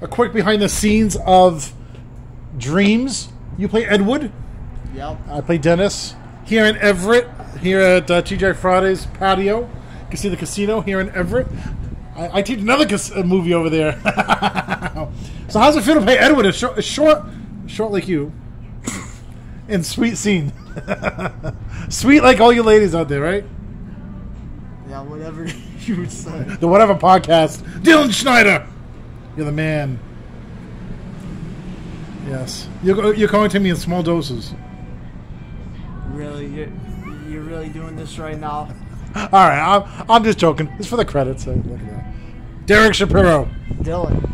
a quick behind the scenes of Dreams. You play Edward. Yep. I play Dennis here in Everett, here at uh, TGI Friday's patio. You can see the casino here in Everett. I, I teach another uh, movie over there. so how's it feel to play Edward? A short, a short, short like you, and sweet scene. sweet like all you ladies out there, right? Yeah, whatever you would say. The whatever podcast. Dylan Schneider, you're the man. Yes, you're, go- you're going to me in small doses. Really, you're, you're really doing this right now? All right, I'm, I'm just joking. It's for the credits. so Look at that. Derek Shapiro. Dylan.